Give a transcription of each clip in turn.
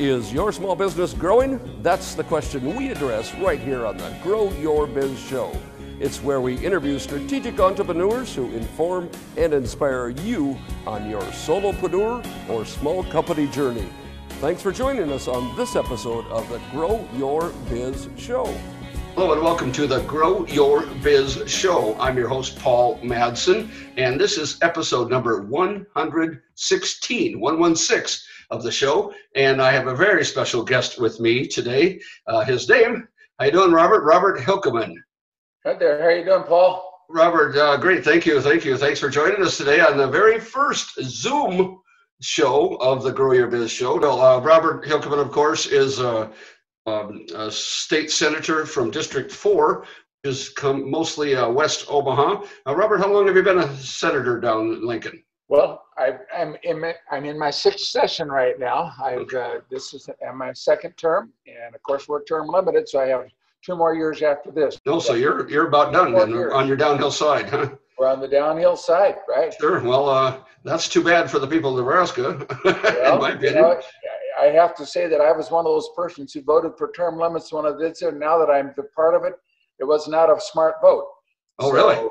Is your small business growing? That's the question we address right here on the Grow Your Biz Show. It's where we interview strategic entrepreneurs who inform and inspire you on your solopreneur or small company journey. Thanks for joining us on this episode of the Grow Your Biz Show. Hello and welcome to the Grow Your Biz Show. I'm your host, Paul Madsen, and this is episode number 116, 116 of the show. And I have a very special guest with me today. Uh, his name, how you doing, Robert? Robert Hilkemann. Hi there. How you doing, Paul? Robert, uh, great. Thank you. Thank you. Thanks for joining us today on the very first Zoom show of the Grow Your Biz show. Uh, Robert Hilkemann, of course, is a, um, a, state senator from District 4, which is come mostly uh, West Omaha. Uh, Robert, how long have you been a senator down in Lincoln? Well, I, am in my, I'm in my sixth session right now. I've uh, this is my second term, and of course we're term limited, so I have two more years after this. No, so you're you're about done then, on your downhill side, huh? We're on the downhill side, right? Sure. Well, uh, that's too bad for the people of Nebraska, well, in my opinion. You know, I have to say that I was one of those persons who voted for term limits when I did so. Now that I'm the part of it, it was not a smart vote. Oh, so, really?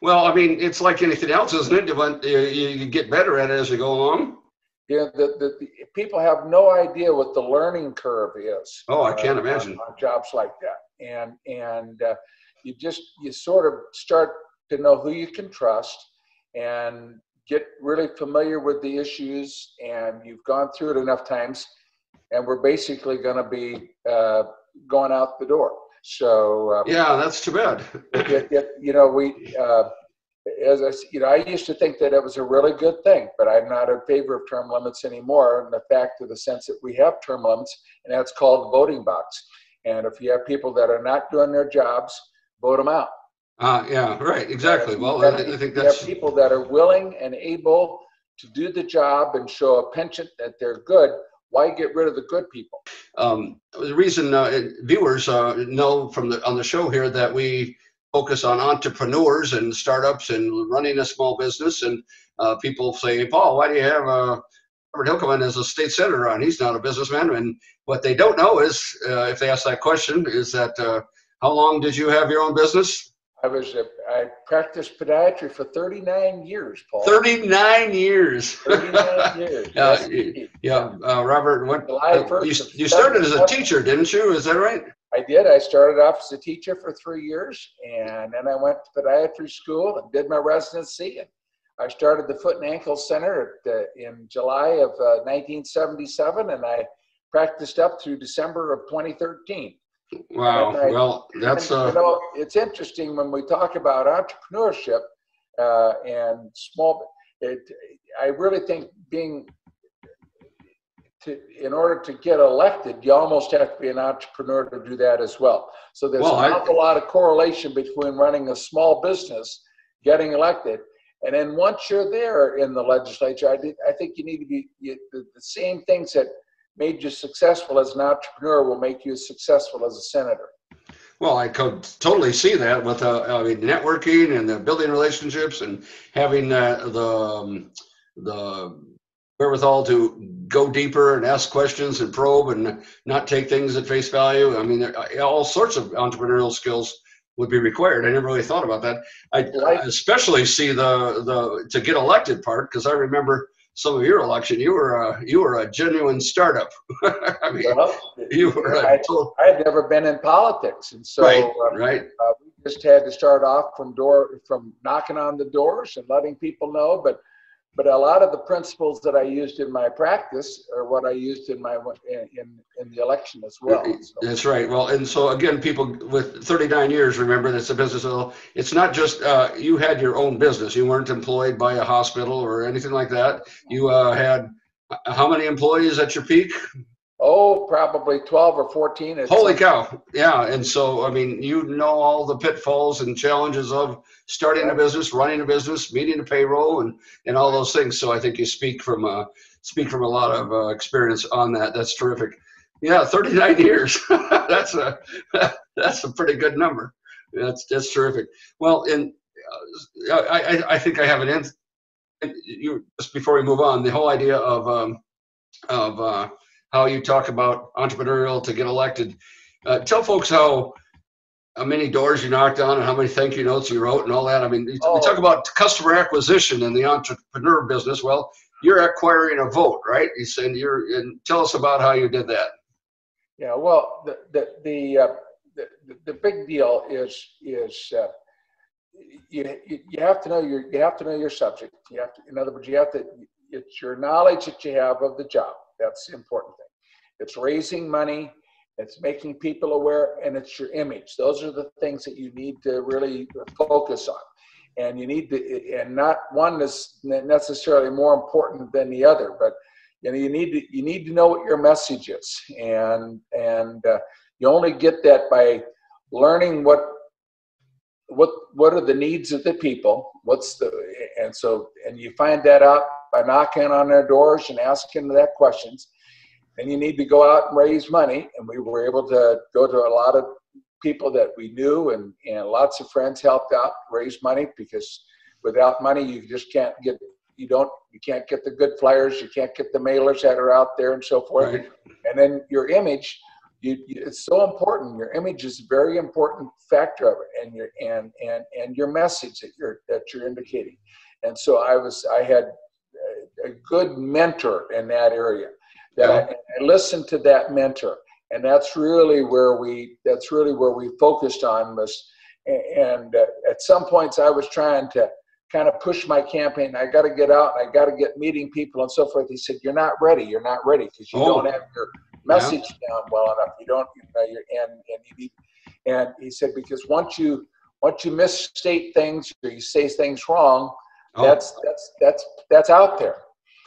Well, I mean, it's like anything else, isn't it? You, you get better at it as you go along. Yeah, the, the, the, people have no idea what the learning curve is. Oh, I can't uh, imagine on, on, jobs like that, and and uh, you just you sort of start to know who you can trust and get really familiar with the issues, and you've gone through it enough times, and we're basically going to be uh, going out the door. So uh, yeah, that's too bad. it, it, you know, we uh, as I you know, I used to think that it was a really good thing, but I'm not in favor of term limits anymore. In the fact of the sense that we have term limits, and that's called the voting box. And if you have people that are not doing their jobs, vote them out. Uh, yeah, right, exactly. Well, I, I think that's people that are willing and able to do the job and show a penchant that they're good why get rid of the good people? Um, the reason uh, viewers uh, know from the on the show here that we focus on entrepreneurs and startups and running a small business, and uh, people say, Paul, why do you have uh, Robert Hilkemann as a state senator on? He's not a businessman. And what they don't know is, uh, if they ask that question, is that uh, how long did you have your own business? I was a, I practiced podiatry for 39 years, Paul. 39 years. 39 years. uh, yeah, uh, Robert. What, uh, you, you started as a teacher, didn't you? Is that right? I did. I started off as a teacher for three years, and then I went to podiatry school and did my residency. And I started the Foot and Ankle Center at, uh, in July of 1977, uh, and I practiced up through December of 2013. Wow. I, well, that's and, uh, you know, it's interesting when we talk about entrepreneurship uh, and small. It, I really think being to, in order to get elected, you almost have to be an entrepreneur to do that as well. So there's well, an awful lot of correlation between running a small business, getting elected, and then once you're there in the legislature, I, did, I think you need to be you, the, the same things that made you successful as an entrepreneur will make you successful as a senator. Well, I could totally see that with uh, I mean networking and the building relationships and having uh, the um, the wherewithal to go deeper and ask questions and probe and not take things at face value. I mean, all sorts of entrepreneurial skills would be required. I never really thought about that. I, I especially see the the to get elected part because I remember some of your election, you were a you were a genuine startup. I mean, well, you were. I, total... I had never been in politics, and so right, um, right. Uh, we just had to start off from door from knocking on the doors and letting people know. But but a lot of the principles that I used in my practice are what I used in my in in the election as well. So. That's right. Well, and so again, people with 39 years remember that's a business. It's not just uh, you had your own business. You weren't employed by a hospital or anything like that. You uh, had uh, how many employees at your peak? Oh, probably 12 or 14. Holy cow. Yeah. And so, I mean, you know all the pitfalls and challenges of starting a business, running a business, meeting a payroll and, and all those things. So I think you speak from, a, speak from a lot of uh, experience on that. That's terrific. Yeah. 39 years. that's a, that's a pretty good number. That's, that's terrific. Well, and uh, I, I, think I have an end. You just before we move on, the whole idea of, um, of, uh, how you talk about entrepreneurial to get elected. Uh, tell folks how how many doors you knocked on and how many thank you notes you wrote and all that. I mean, oh. we talk about customer acquisition in the entrepreneur business. Well, you're acquiring a vote, right? You said you're, and tell us about how you did that. Yeah, well, the the the, uh, the, the, big deal is is uh, you you have to know your you have to know your subject. You have to, in other words, you have to. It's your knowledge that you have of the job. That's the important thing. It's raising money it's making people aware and it's your image. Those are the things that you need to really focus on. And you need to and not one is necessarily more important than the other but you know you need to you need to know what your message is. And and uh, you only get that by learning what what what are the needs of the people what's the and so and you find that out by knocking on their doors and asking that questions and you need to go out and raise money. And we were able to go to a lot of people that we knew, and, and lots of friends helped out raise money because without money, you just can't get you don't you can't get the good flyers, you can't get the mailers that are out there and so forth. Right. And then your image, you, you, it's so important. Your image is a very important factor of it, and your and and and your message that you're that you're indicating. And so I was I had a good mentor in that area that yeah. I, I listened to that mentor and that's really where we that's really where we focused on was and uh, at some points i was trying to kind of push my campaign i got to get out and i got to get meeting people and so forth he said you're not ready you're not ready because you oh. don't have your message yeah. down well enough you don't you know you're, and and you need and he said because once you once you misstate things or you say things wrong oh. that's that's that's that's out there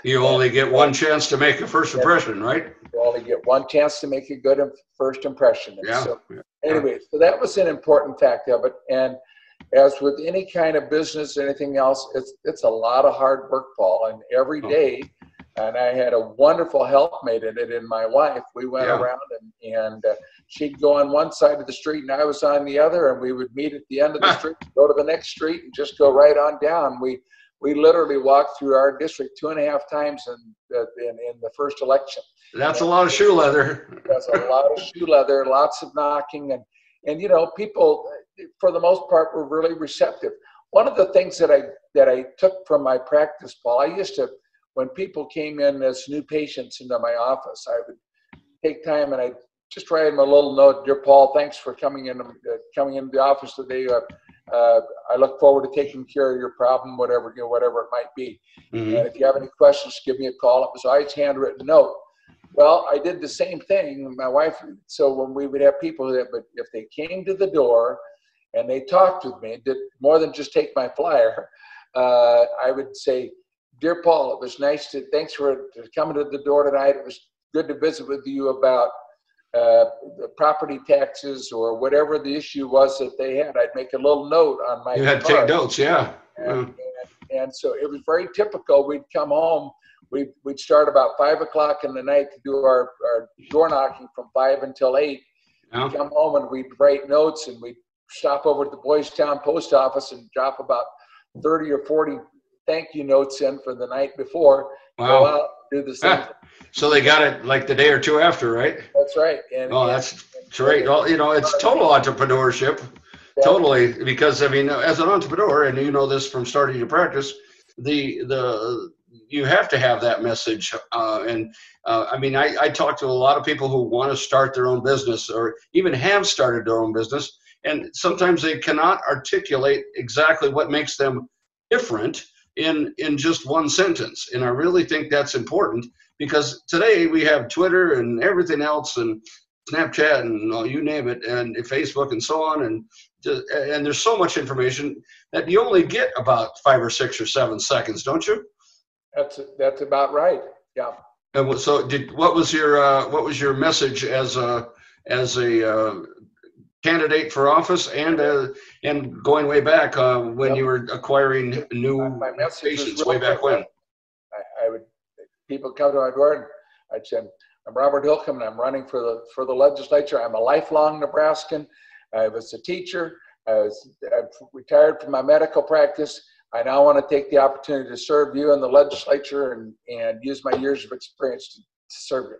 you only get one chance to make a first impression, right? You only get one chance to make a good first impression. yeah. So, anyway, so that was an important fact of it. And as with any kind of business, anything else, it's it's a lot of hard work, Paul. And every oh. and I had a wonderful helpmate in it, in my wife. We went yeah. around and and uh, she'd go on one side of the street and I was on the other, and we would meet at the end of the street, go to the next street, and just go right on down. We we literally walked through our district two and a half times in, in, in the first election. That's and a lot of shoe leather. That's a lot of shoe leather, lots of knocking, and and you know people for the most part were really receptive. One of the things that I that I took from my practice, Paul, I used to when people came in as new patients into my office, I would take time and I'd just write them a little note, dear Paul, thanks for coming in uh, coming into the office today. Uh, uh, I look forward to taking care of your problem, whatever you know, whatever it might be. Mm-hmm. And if you have any questions, give me a call. It was always handwritten note. Well, I did the same thing. My wife. So when we would have people that, but if they came to the door and they talked with me, did more than just take my flyer, uh, I would say, "Dear Paul, it was nice to. Thanks for coming to the door tonight. It was good to visit with you about uh, property taxes or whatever the issue was that they had. I'd make a little note on my. You had to take notes, yeah. And, and, and, so it was very typical. We'd come home. We'd, we'd start about five o'clock in the night to do our, our door knocking from five until eight. Yeah. We'd come home and we'd write notes and we'd stop over at the Boys Town post office and drop about 30 or 40 thank you notes in for the night before. Wow. Go out, do the same. so they got it like the day or two after, right? That's right. And, oh, that's great. Well, you know, it's total entrepreneurship. Yeah. Totally, because I mean, as an entrepreneur, and you know this from starting your practice, the the you have to have that message. Uh, and uh, I mean, I, I talk to a lot of people who want to start their own business or even have started their own business, and sometimes they cannot articulate exactly what makes them different in in just one sentence. And i really think that's important because today we have twitter and everything else and snapchat and uh, you name it and facebook and so on. And just, and there's so much information that you only get about five or six or seven seconds don't you? That's that's about right. Yeah. And so did what was your uh, what was your message as a as a uh, candidate for office and uh, and going way back uh, when yep. you were acquiring new my, my patients way back when. I, I, would people come to my door and I'd say, "I'm Robert Hilkemann and I'm running for the for the legislature. I'm a lifelong Nebraskan. I was a teacher. I was I've retired from my medical practice. I now want to take the opportunity to serve you in the legislature and and use my years of experience to serve you."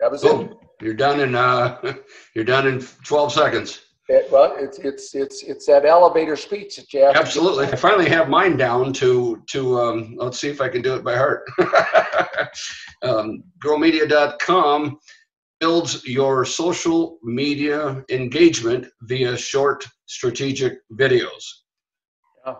That was Boom. it. You're done in uh, you're done in 12 seconds. It- well, it's it's it's it's that elevator speech that you have. Absolutely. I finally have mine down to to um, let's see if I can do it by heart. um, growmedia.com builds your social media engagement via short strategic videos. Yeah.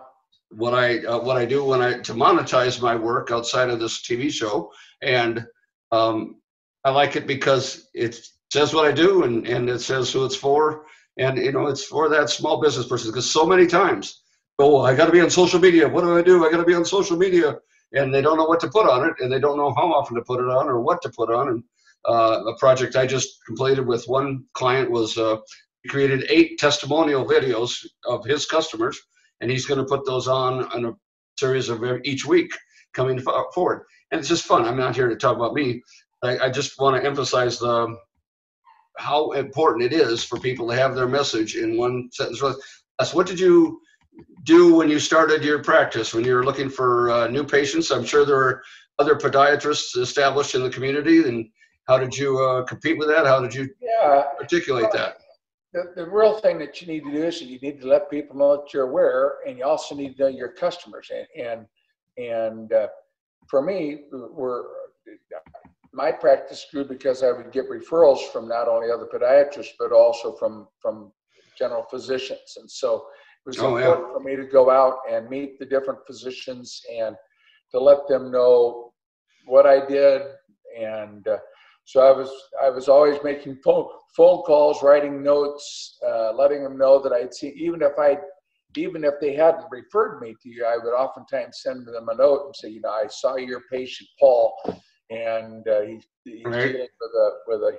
What I uh, what I do when I to monetize my work outside of this TV show, and um, I like it because it says what I do and and it says who it's for, and you know it's for that small business person because so many times oh i got to be on social media. What do i do? I got to be on social media. And they don't know what to put on it and they don't know how often to put it on or what to put on. And uh, a project i just completed with one client was uh, created eight testimonial videos of his customers and he's going to put those on on a series of each week coming forward. And it's just fun. I'm not here to talk about me i, I just want to emphasize the how important it is for people to have their message in one sentence. What did you do when you started your practice? When you were looking for uh, new patients? I'm sure there are other podiatrists established in the community and how did you uh, compete with that? How did you Yeah, articulate that? The, the real thing that you need to do is you need to let people know that you're aware, and you also need to know your customers. And and and uh, for me, we're my practice grew because I would get referrals from not only other podiatrists but also from from general physicians, and so it was Oh, yeah. important for me to go out and meet the different physicians and to let them know what I did and. Uh, so I was I was always making phone phone calls, writing notes, uh, letting them know that I'd seen. Even if I, even if they hadn't referred me to you, I would oftentimes send them a note and say, you know, I saw your patient Paul, and uh, he, he's Right. dealing with a with a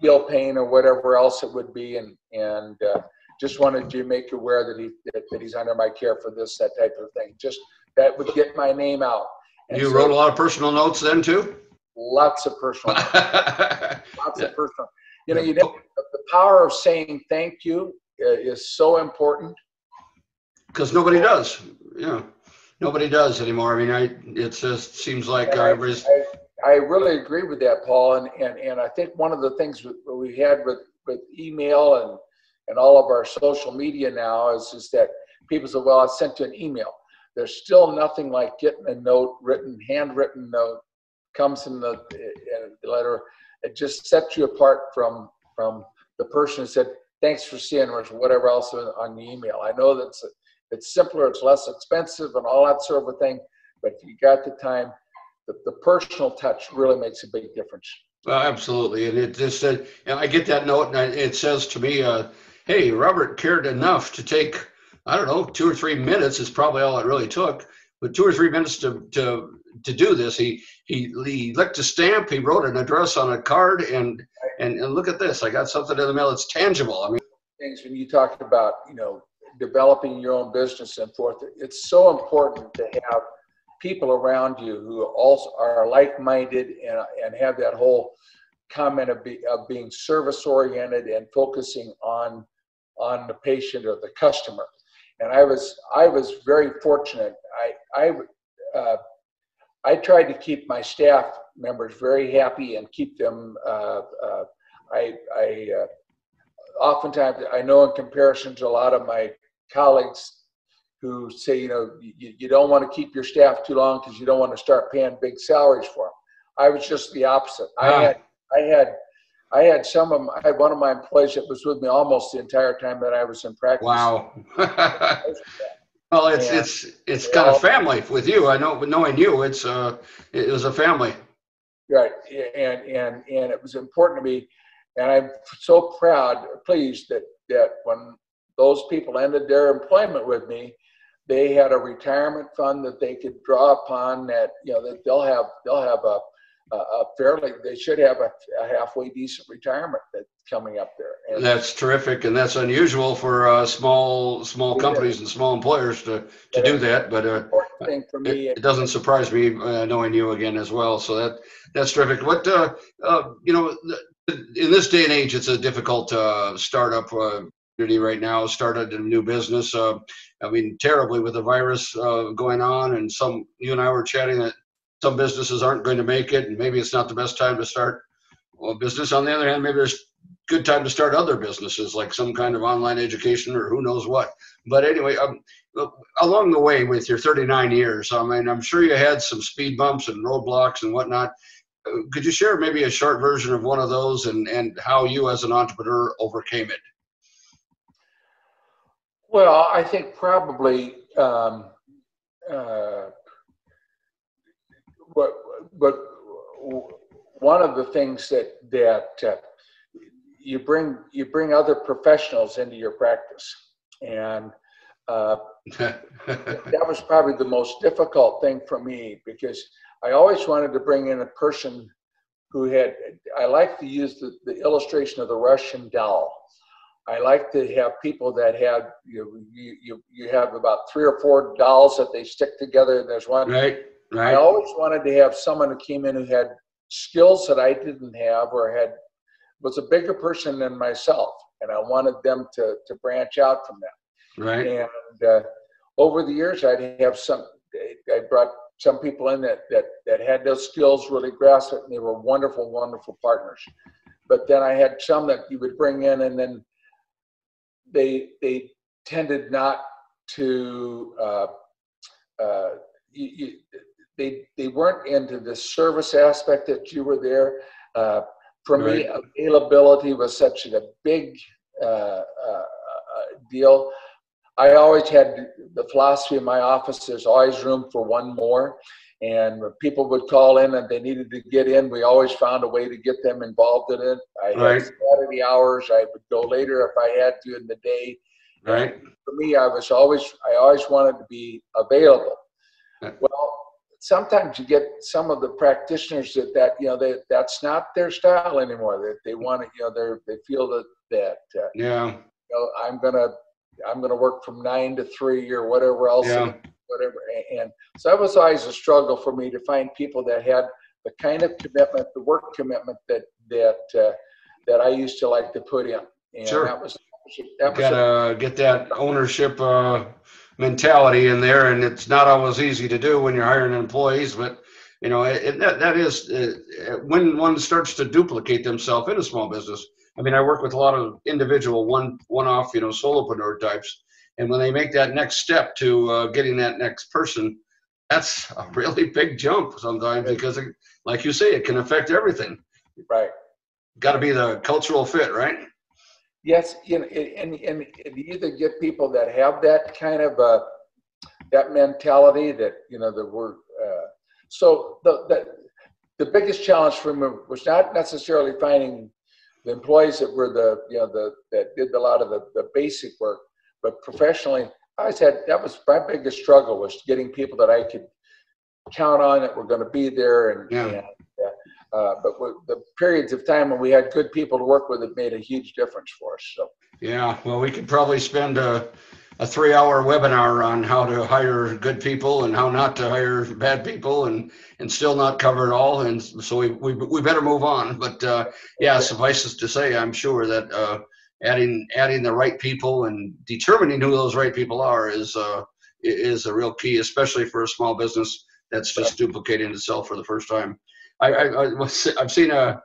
heel pain or whatever else it would be, and and uh, just wanted to make you aware that he that, that he's under my care for this that type of thing. Just that would get my name out. And you so wrote a lot of personal notes then too lots of personal lots Yeah. of personal. You know, you know, the power of saying thank you uh, is so important. because nobody does yeah nobody does anymore i mean i it just seems like everybody's I, I really agree with that, Paul. And, and, and I think one of the things we had with, with email and, and all of our social media now is, is that people say, well, I sent you an email. There's still nothing like getting a note written, handwritten note, comes in the, in the letter. It just sets you apart from, from the person who said, thanks for seeing or whatever else on the email. I know that's, it's simpler, it's less expensive and all that sort of a thing. But you got the time, the, the personal touch really makes a big difference. Uh, absolutely, and it just said, and I get that note, and I- it says to me, uh, "Hey, Robert cared enough to take, I don't know, two or three minutes is probably all it really took, but two or three minutes to to to do this. He he he licked a stamp, he wrote an address on a card, and and and look at this, I got something in the mail. It's tangible. I mean, Things when you talk about, you know, developing your own business and forth, it's so important to have people around you who also are like-minded and, and have that whole comment of, be, of being service oriented and focusing on on the patient or the customer. And I was I was very fortunate. I I uh, I tried to keep my staff members very happy and keep them. Uh, uh, I I uh, oftentimes I know in comparison to a lot of my colleagues who say, you know, you, you don't want to keep your staff too long because you don't want to start paying big salaries for them. I was just the opposite. I had, I had, I had some of my, I had one of my employees that was with me almost the entire time that I was in practice. wow. well, it's Yeah. it's it's kind of family with you. I know, but knowing you, it's uh, it was a family. Right, and and and it was important to me, and I'm so proud, pleased that that when those people ended their employment with me, they had a retirement fund that they could draw upon. That you know that they'll have they'll have a a, fairly they should have a, a halfway decent retirement that's coming up there. And That's terrific, and that's unusual for uh, small small companies and small employers to to do that. But uh, it, me, it doesn't surprise me uh, knowing you again as well. So that that's terrific. What uh, uh, you know, in this day and age, it's a difficult uh, startup uh, right now. Started a new business. Uh, I mean, terribly with the virus uh, going on, and some you and I were chatting that some businesses aren't going to make it, and maybe it's not the best time to start a business. On the other hand, maybe there's good time to start other businesses like some kind of online education or who knows what. But anyway, um, along the way with your 39 years, I mean, I'm sure you had some speed bumps and roadblocks and whatnot. Uh, could you share maybe a short version of one of those and, and how you as an entrepreneur overcame it? Well, I think probably um, uh, but but one of the things that that uh, you bring you bring other professionals into your practice, and uh, that was probably the most difficult thing for me because I always wanted to bring in a person who had. I like to use the, the illustration of the Russian doll. I like to have people that have you, you you have about three or four dolls that they stick together. And there's one. Right. Right. I always wanted to have someone who came in who had skills that I didn't have or had was a bigger person than myself, and I wanted them to to branch out from that. Right. And uh, over the years, I'd have some. I brought some people in that that that had those skills, really grasped it, and they were wonderful, wonderful partners. But then I had some that you would bring in, and then they they tended not to. Uh, uh, you, you, they they weren't into the service aspect that you were there. Uh, for right. me, availability was such a big uh, uh, uh, deal. I always had the philosophy in my office: there's always room for one more. And people would call in and they needed to get in, we always found a way to get them involved in it. I right. had Saturday hours. I would go later if I had to in the day. Right. And for me, I was always I always wanted to be available. Well, sometimes you get some of the practitioners that that you know they, that's not their style anymore. That they, they want to you know they they feel that that uh, yeah you know I'm gonna I'm gonna work from nine to three or whatever else. Yeah. Whatever, and so that was always a struggle for me to find people that had the kind of commitment, the work commitment that that uh, that I used to like to put in. And sure. that was that was gotta a, get that ownership uh, mentality in there, and it's not always easy to do when you're hiring employees. But you know, it, that that is uh, when one starts to duplicate themselves in a small business. I mean, I work with a lot of individual one one off, you know, solopreneur types, and when they make that next step to uh, getting that next person, that's a really big jump sometimes because, it, like you say, it can affect everything. Right. Got to be the cultural fit, right? Yes, you know, and, and, and you either get people that have that kind of uh, that mentality that you know that we're uh, so the, the the biggest challenge for me was not necessarily finding the employees that were the you know the that did a lot of the, the basic work, but professionally, I said that was my biggest struggle was getting people that I could count on that were going to be there and, yeah. and uh, but the periods of time when we had good people to work with, it made a huge difference for us. So. Yeah, well, we could probably spend a, a three-hour webinar on how to hire good people and how not to hire bad people, and and still not cover it all. And so we we, we better move on. But uh, yeah, suffices to say, I'm sure that uh, adding adding the right people and determining who those right people are is uh, is a real key, especially for a small business that's just duplicating itself for the first time. I, I, have seen a,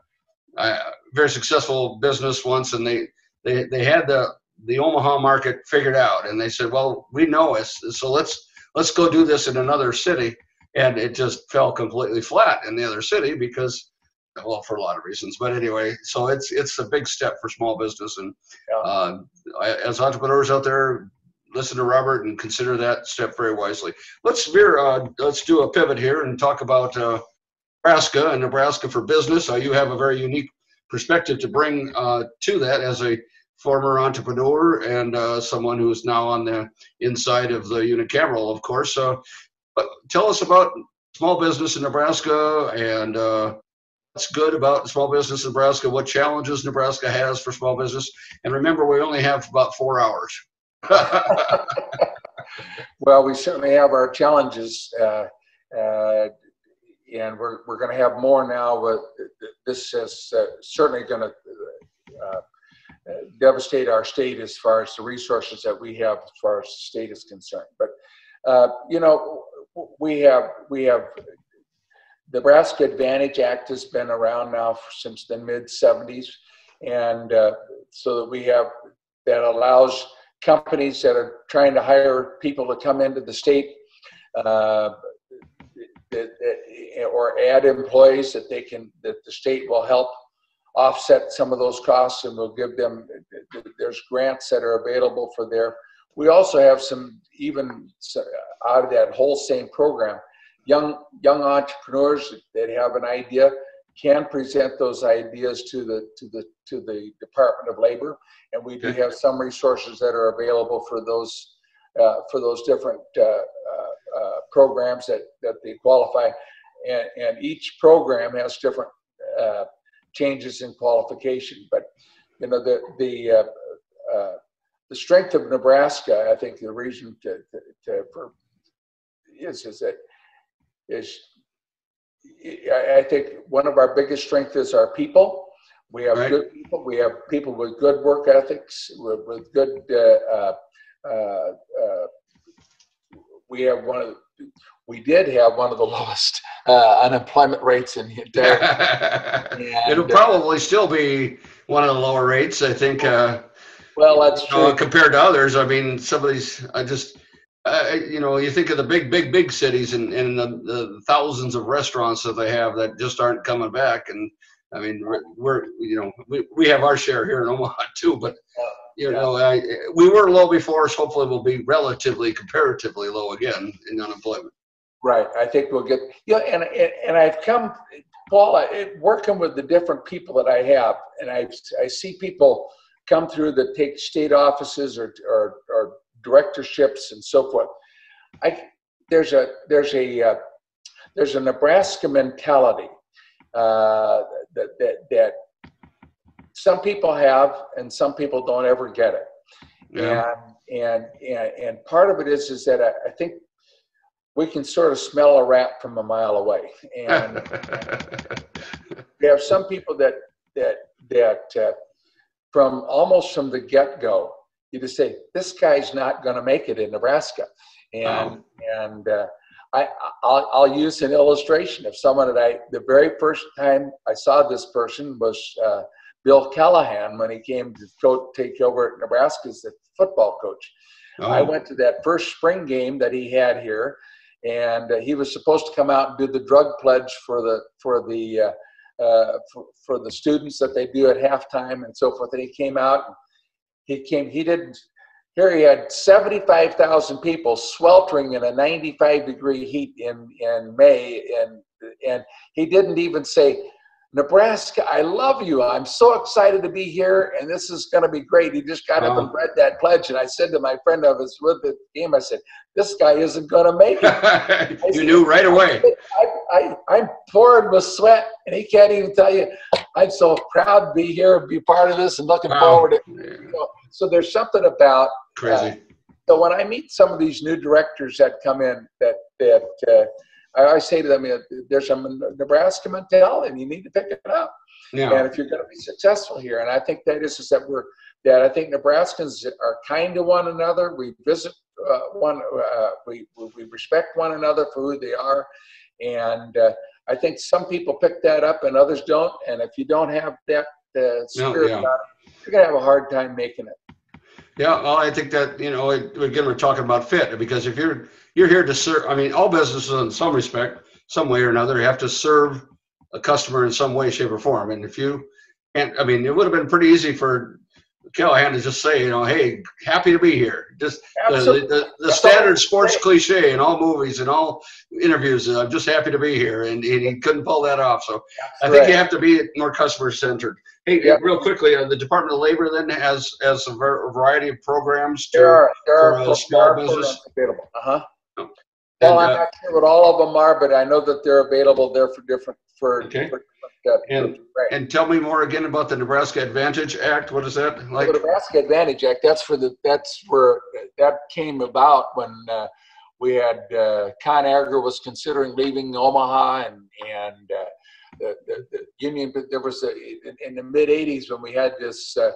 a, very successful business once, and they they they had the the Omaha market figured out, and they said, "Well, we know it, so let's let's go do this in another city." And it just fell completely flat in the other city because, well, for a lot of reasons. But anyway, so it's it's a big step for small business, and yeah. uh, as entrepreneurs out there, listen to Robert and consider that step very wisely. Let's veer. Uh, let's do a pivot here and talk about. Uh, Nebraska and Nebraska for Business. Uh, you have a very unique perspective to bring uh, to that as a former entrepreneur and uh, someone who's now on the inside of the unicameral, of course. So, but tell us about small business in Nebraska and uh, what's good about small business in Nebraska, what challenges Nebraska has for small business. And remember, we only have about four hours. well, we certainly have our challenges. Uh, uh, and we're, we're going to have more now. But this is uh, certainly going to uh, devastate our state as far as the resources that we have as far as the state is concerned. But uh, you know, we have we have Nebraska Advantage Act has been around now since the mid 70s, and uh, so that we have that allows companies that are trying to hire people to come into the state uh, that, that, or add employees that they can that the state will help offset some of those costs and we'll give them there's grants that are available for their we also have some even out of that whole same program young young entrepreneurs that have an idea can present those ideas to the to the to the Department of Labor, and we do have some resources that are available for those uh, for those different uh, uh, uh, programs that that they qualify, and, and each program has different uh, changes in qualification. But you know the the uh, the strength of Nebraska, I think the reason to, to, to for is is that is I think one of our biggest strengths is our people. We have right. good people. We have people with good work ethics, with, with good. Uh, uh, uh, uh we have one of. The, we did have one of the lowest uh, unemployment rates in the entire. and, It'll probably still be one of the lower rates. I think. well, that's true. Compared to others, I mean, some of these. I just uh, you know, you think of the big, big, big cities and, and the, the, thousands of restaurants that they have that just aren't coming back. And I mean, we're, we're you know, we, we have our share here in Omaha too, but you know, I, we were low before, so hopefully we'll be relatively, comparatively low again in unemployment. Right. I think we'll get, yeah. and, and, and I've come, Paul, working with the different people that I have, and I, I see people come through that take state offices or, or, or directorships and so forth. I, there's a there's a uh, there's a Nebraska mentality uh, that, that that some people have and some people don't ever get it. Yeah. And, and and and part of it is is that I, I think we can sort of smell a rat from a mile away, and we have some people that that that uh, from almost from the get go you just say this guy's not going to make it in Nebraska, and and uh, I I'll, I'll, use an illustration of someone that I the very first time I saw this person was uh, Bill Callahan when he came to go, take over at Nebraska as the football coach. Oh. I went to that first spring game that he had here, and uh, he was supposed to come out and do the drug pledge for the for the uh, uh, for, for, the students that they do at halftime and so forth. And he came out. He came, he didn't, here he had 75,000 people sweltering in a 95 degree heat in, in May. And, and he didn't even say, Nebraska, I love you. I'm so excited to be here, and this is going to be great. He just got up and read that pledge, and I said to my friend of was with the game, I said, "This guy isn't going to make it." you said, knew right away. I, I, am pouring with sweat, and he can't even tell you. I'm so proud to be here, and be part of this, and looking wow. forward to. You know, so there's something about crazy. Uh, so when I meet some of these new directors that come in, that that uh, I, I, say to them, there's some Nebraska mentality, and you need to pick it up. Yeah. And if you're going to be successful here, and I think that is, is that we're that I think Nebraskans are kind to one another. We visit uh, one, uh, we we respect one another for who they are, and uh, I think some people pick that up and others don't. And if you don't have that uh, spirit, no, yeah. You're going to have a hard time making it. Yeah, well, I think that you know, again, we're talking about fit because if you're you're here to serve, I mean, all businesses in some respect, some way or another, have to serve a customer in some way, shape, or form. And if you and I mean, it would have been pretty easy for Callahan to just say, you know, hey, happy to be here. Just the, the, the, standard sports cliche in all movies and all interviews. I'm just happy to be here, and, and he couldn't pull that off. So I think you have to be more customer centered. Hey, yep. real quickly, uh, the Department of Labor then has has a variety of programs to, there are, there for uh, small business. Available. Uh huh. Oh. Well, I'm uh, not sure what all of them are, but I know that they're available there for different for, okay. for and, right. and tell me more again about the Nebraska Advantage Act. What is that like? The Nebraska Advantage Act. That's for the. That's where that came about when uh, we had uh, ConAgra was considering leaving Omaha, and and uh, the, the, the, union. There was a, in, in the mid '80s when we had this uh,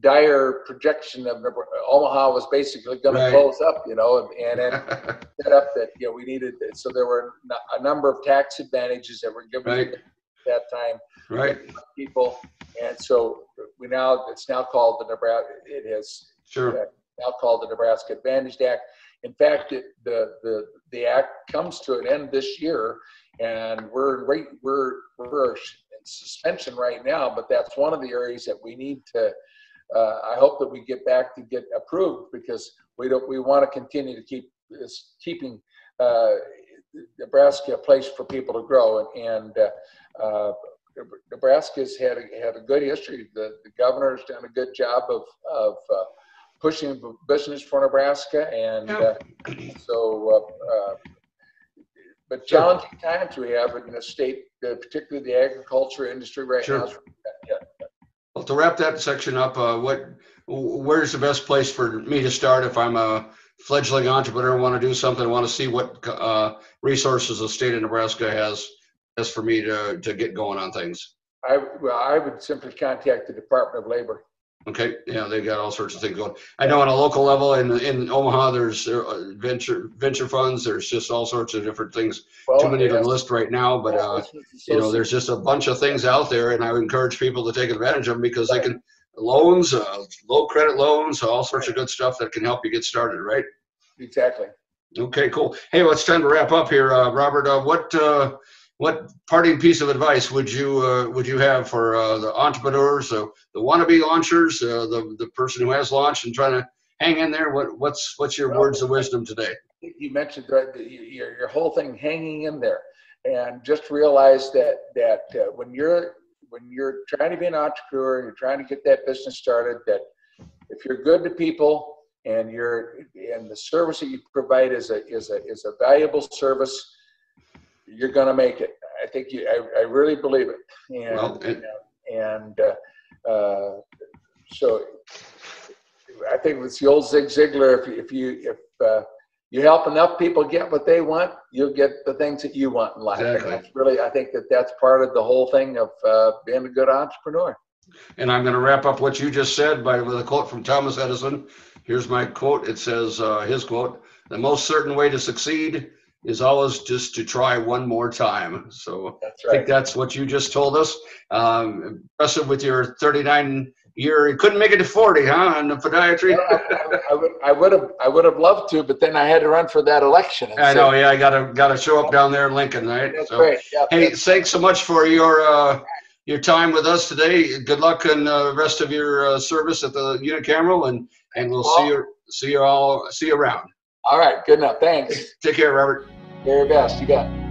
dire projection of Omaha was basically going Right. to close up, you know, and, and set up that you know we needed. it. So there were a number of tax advantages that were given Right. at that time right, people, and so we now it's now called the Nebraska. It has sure, now called the Nebraska Advantage Act. In fact, it, the, the, the act comes to an end this year and we're, right, we're, we're in suspension right now, but that's one of the areas that we need to, uh, I hope that we get back to get approved because we don't, we want to continue to keep this, keeping, uh, Nebraska a place for people to grow and, and, uh, uh, Nebraska's had a, had a good history. The, the governor's done a good job of, of, uh, pushing business for Nebraska, and uh, so, uh, uh, but challenging times we have in the state, uh, particularly the agriculture industry right Sure. now. Yeah. Well, to wrap that section up, uh, what, where's the best place for me to start if I'm a fledgling entrepreneur, and want to do something, want to see what uh, resources the state of Nebraska has, has for me to, to get going on things? I, well, I would simply contact the Department of Labor. Okay, yeah, they got all sorts of things going. I know on a local level in in Omaha, there's uh, venture venture funds. There's just all sorts of different things. Well, Too many to yes, list right now, but uh, you know, there's just a bunch of things out there, and I would encourage people to take advantage of them because they can loans, uh, low credit loans, all sorts of good stuff that can help you get started, right? Exactly. Okay, cool. Hey, well, it's time to wrap up here, uh, Robert. Uh, what uh, what parting piece of advice would you uh, would you have for uh, the entrepreneurs, uh, the wannabe launchers, uh, the the person who has launched and trying to hang in there? What what's what's your words of wisdom today? you mentioned right, your, your whole thing hanging in there and just realize that that uh, when you're when you're trying to be an entrepreneur you're trying to get that business started that if you're good to people and you're and the service that you provide is a is a is a valuable service you're going to make it i think you i, I really believe it and Well, it- and uh, uh, so i think it's the old zig ziglar if, you- if you if uh, you help enough people get what they want, you'll get the things that you want in life. And Exactly. that's really, I think that that's part of the whole thing of uh, being a good entrepreneur. And I'm going to wrap up what you just said by with a quote from Thomas Edison. Here's my quote. It says, uh, his quote: "The most certain way to succeed is always just to try one more time." So That's I think that's what you just told us. Um, impressive with your 39 year. You couldn't make it to 40, huh? In the podiatry. I, I would, I would have, I would have loved to, but then I had to run for that election. I so- know. Yeah, I gotta gotta show up down there in Lincoln, right? That's So, great. Yeah, Hey, thanks so much for your uh, your time with us today. Good luck in the rest of your uh, service at the unicameral, and and we'll see you see you all see you around. all right. Good enough. Thanks. Take care, Robert. Very best. You bet.